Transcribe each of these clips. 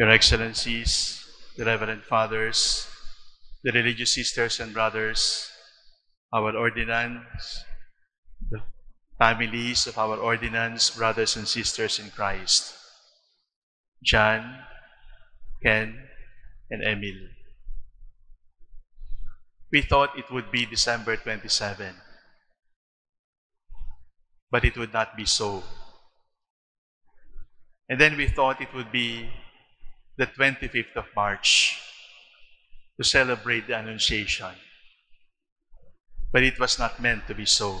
Your Excellencies, the Reverend Fathers, the religious sisters and brothers, our ordinands, the families of our ordinands brothers and sisters in Christ, John, Ken, and Emil. We thought it would be December 27, but it would not be so. And then we thought it would be the 25th of March to celebrate the Annunciation. But it was not meant to be so.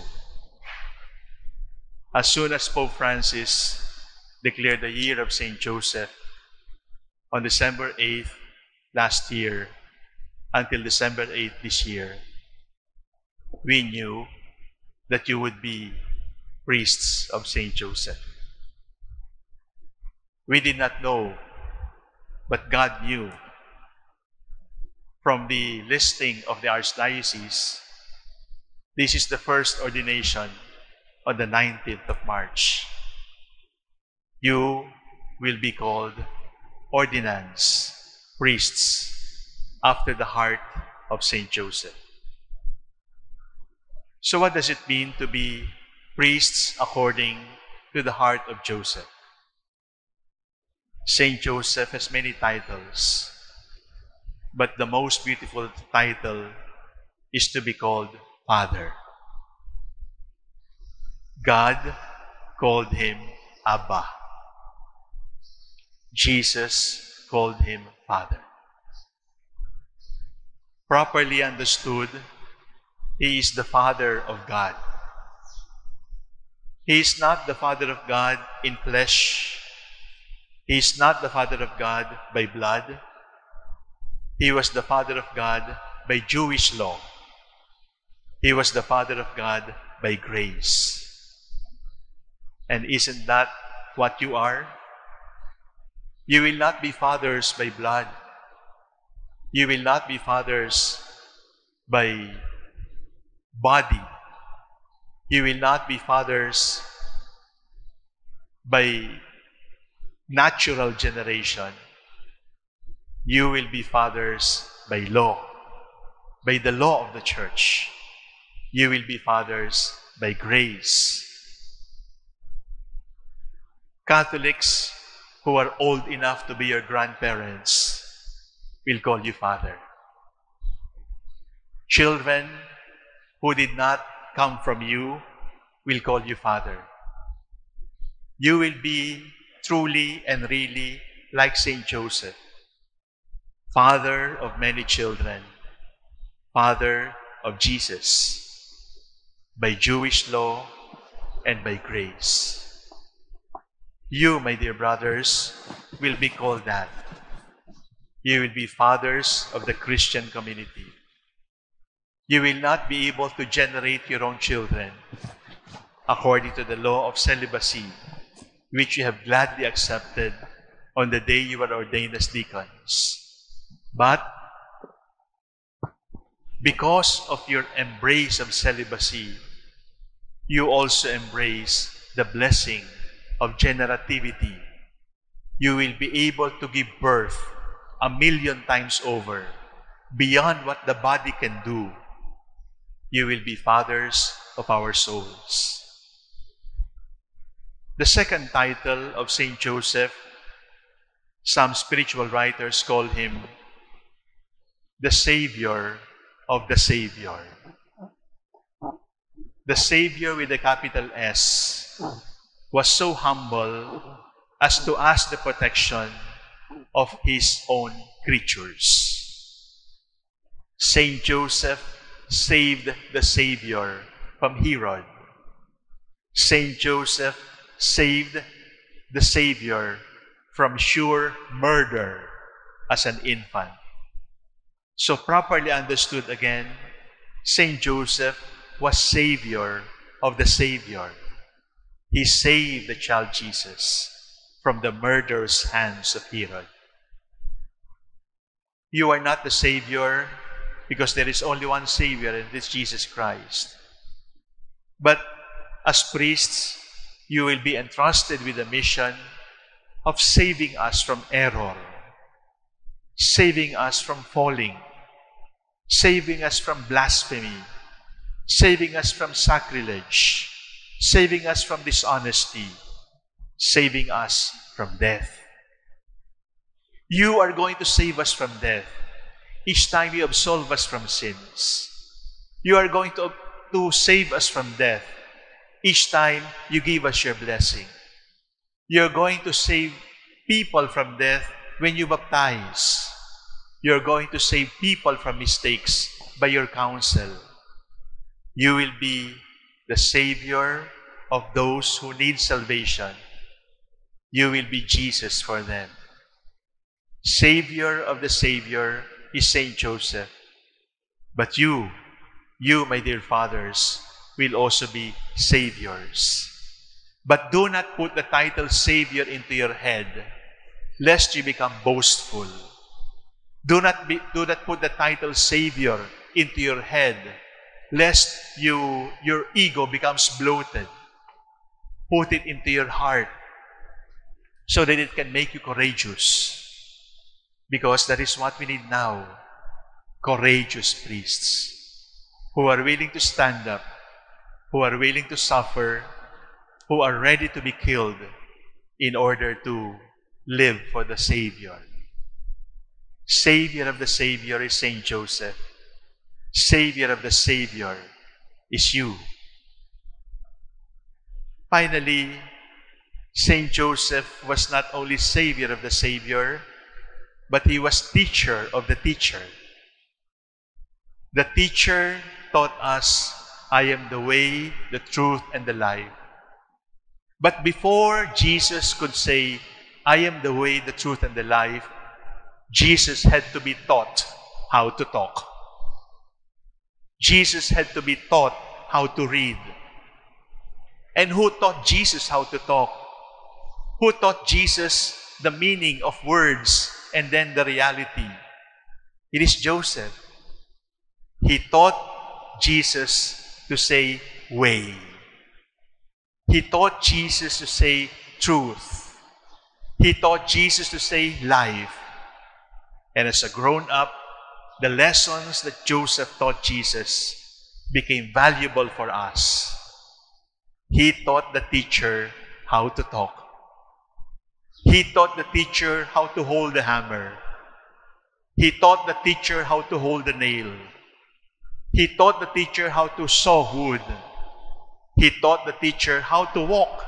As soon as Pope Francis declared the year of St. Joseph on December 8th last year until December 8th this year, we knew that you would be priests of St. Joseph. We did not know, but God knew. From the listing of the Archdiocese, this is the first ordination on the 19th of March. You will be called ordinance priests, after the heart of St. Joseph. So what does it mean to be priests according to the heart of Joseph? St. Joseph has many titles, but the most beautiful title is to be called Father. God called him Abba. Jesus called him Father. Properly understood, he is the Father of God. He is not the Father of God in flesh. He is not the Father of God by blood. He was the Father of God by Jewish law. He was the Father of God by grace. And isn't that what you are? You will not be fathers by blood. You will not be fathers by body. You will not be fathers by natural generation. You will be fathers by law, by the law of the church. You will be fathers by grace. Catholics who are old enough to be your grandparents will call you father. Children who did not come from you will call you father. You will be truly and really like Saint Joseph, father of many children, father of Jesus, by Jewish law and by grace. You, my dear brothers, will be called that. You will be fathers of the Christian community. You will not be able to generate your own children according to the law of celibacy, which you have gladly accepted on the day you were ordained as deacons. But because of your embrace of celibacy, you also embrace the blessing of generativity. You will be able to give birth a million times over, beyond what the body can do. You will be fathers of our souls. The second title of Saint Joseph, some spiritual writers call him the Savior of the Savior. The Savior with a capital S was so humble as to ask the protection of his own creatures. Saint Joseph saved the Savior from Herod. Saint Joseph saved the Savior from sure murder as an infant. So properly understood again, Saint Joseph was Savior of the Savior. He saved the child Jesus from the murderous hands of Herod. You are not the Savior because there is only one Savior, and it is Jesus Christ. But as priests, you will be entrusted with the mission of saving us from error, saving us from falling, saving us from blasphemy, saving us from sacrilege, saving us from dishonesty, saving us from death. You are going to save us from death each time you absolve us from sins. You are going to, to save us from death each time you give us your blessing. You're going to save people from death when you baptize. You're going to save people from mistakes by your counsel. You will be the Savior of those who need salvation. You will be Jesus for them. Savior of the Savior is Saint Joseph. But you, you, my dear fathers, will also be saviors. But do not put the title Savior into your head, lest you become boastful. Do not, be, do not put the title Savior into your head, lest you, your ego becomes bloated. Put it into your heart so that it can make you courageous. Because that is what we need now. Courageous priests who are willing to stand up, who are willing to suffer, who are ready to be killed in order to live for the Savior. Savior of the Savior is Saint Joseph. Savior of the Savior is you. Finally, Saint Joseph was not only Savior of the Savior, but he was teacher of the teacher. The teacher taught us, I am the way, the truth, and the life. But before Jesus could say, I am the way, the truth, and the life, Jesus had to be taught how to talk. Jesus had to be taught how to read. And who taught Jesus how to talk? Who taught Jesus the meaning of words and then the reality? It is Joseph. He taught Jesus to say way. He taught Jesus to say truth. He taught Jesus to say life. And as a grown up, the lessons that Joseph taught Jesus became valuable for us. He taught the teacher how to talk. He taught the teacher how to hold the hammer. He taught the teacher how to hold the nail. He taught the teacher how to saw wood. He taught the teacher how to walk.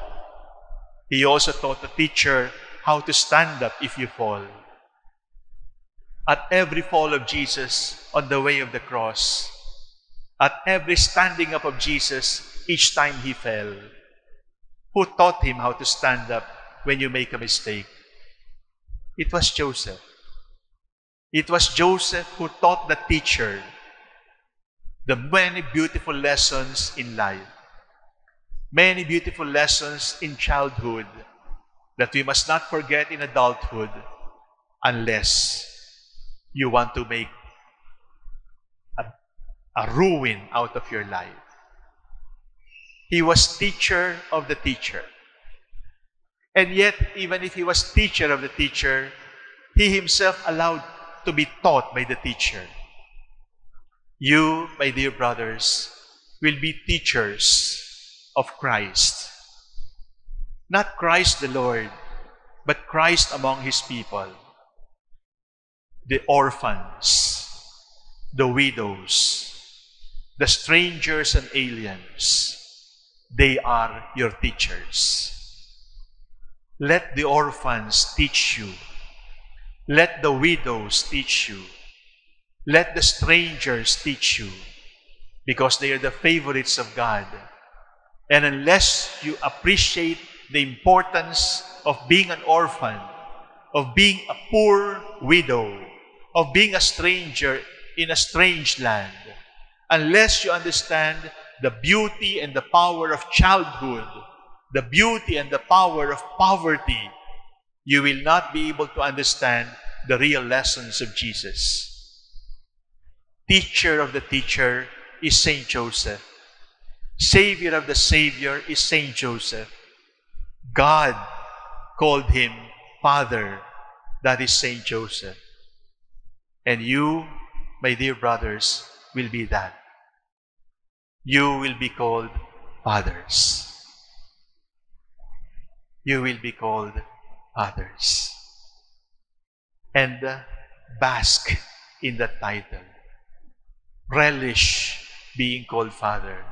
He also taught the teacher how to stand up if you fall. At every fall of Jesus on the way of the cross, at every standing up of Jesus each time he fell, who taught him how to stand up when you make a mistake? It was Joseph. It was Joseph who taught the teacher the many beautiful lessons in life, many beautiful lessons in childhood that we must not forget in adulthood unless you want to make a, a ruin out of your life. He was teacher of the teacher. And yet, even if he was teacher of the teacher, he himself allowed to be taught by the teacher. You, my dear brothers, will be teachers of Christ. Not Christ the Lord, but Christ among his people. The orphans, the widows, the strangers and aliens, they are your teachers. Let the orphans teach you. Let the widows teach you. Let the strangers teach you because they are the favorites of God. And unless you appreciate the importance of being an orphan, of being a poor widow, of being a stranger in a strange land, unless you understand the beauty and the power of childhood, the beauty and the power of poverty, you will not be able to understand the real lessons of Jesus. Teacher of the teacher is Saint Joseph. Savior of the Savior is Saint Joseph. God called him Father, that is Saint Joseph. And you, my dear brothers, will be that. You will be called fathers. You will be called fathers. And uh, bask in that title. Relish being called father.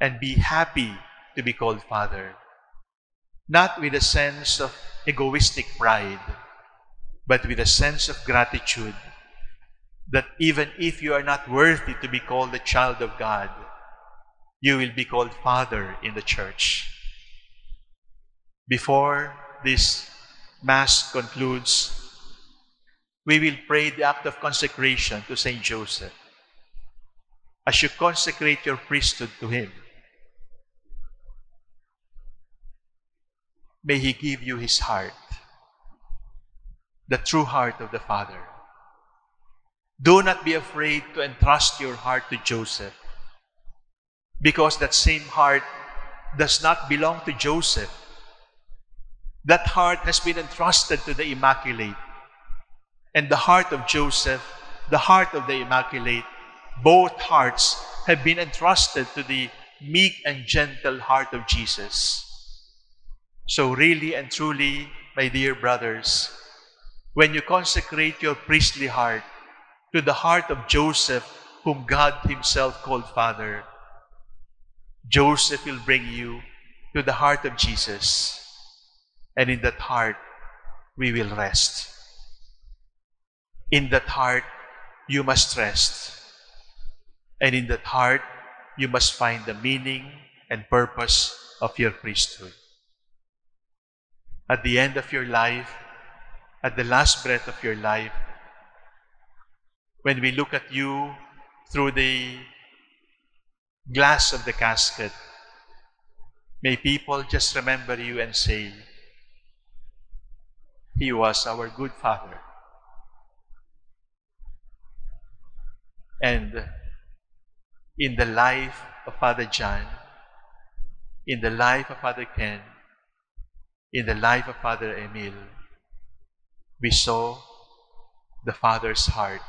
And be happy to be called father. Not with a sense of egoistic pride, but with a sense of gratitude that even if you are not worthy to be called a child of God, you will be called father in the church. Before this Mass concludes, we will pray the act of consecration to Saint Joseph. As you consecrate your priesthood to him, may he give you his heart, the true heart of the Father. Do not be afraid to entrust your heart to Joseph, because that same heart does not belong to Joseph. That heart has been entrusted to the Immaculate. And the heart of Joseph, the heart of the Immaculate, both hearts have been entrusted to the meek and gentle heart of Jesus. So, really and truly, my dear brothers, when you consecrate your priestly heart to the heart of Joseph, whom God Himself called Father, Joseph will bring you to the heart of Jesus. And in that heart, we will rest. In that heart, you must rest. And in that heart, you must find the meaning and purpose of your priesthood. At the end of your life, at the last breath of your life, when we look at you through the glass of the casket, may people just remember you and say, He was our good Father. And in the life of Father John, in the life of Father Ken, in the life of Father Emil, we saw the Father's heart.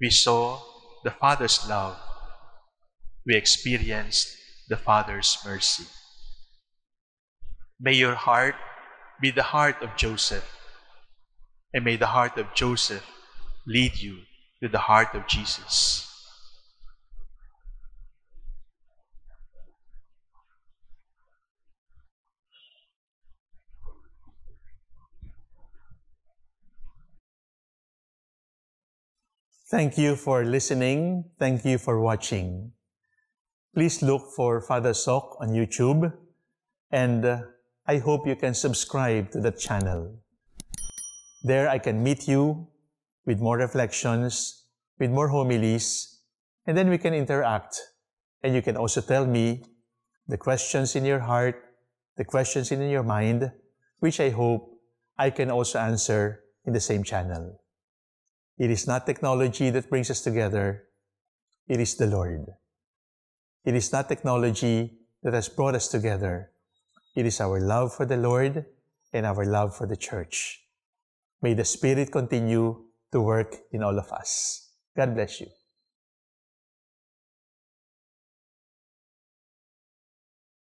We saw the Father's love. We experienced the Father's mercy. May your heart be the heart of Joseph, and may the heart of Joseph lead you to the heart of Jesus. Thank you for listening. Thank you for watching. Please look for Father Soc on YouTube and uh, I hope you can subscribe to the channel. There I can meet you with more reflections, with more homilies, and then we can interact. And you can also tell me the questions in your heart, the questions in your mind, which I hope I can also answer in the same channel. It is not technology that brings us together. It is the Lord. It is not technology that has brought us together. It is our love for the Lord and our love for the church. May the Spirit continue to work in all of us. God bless you.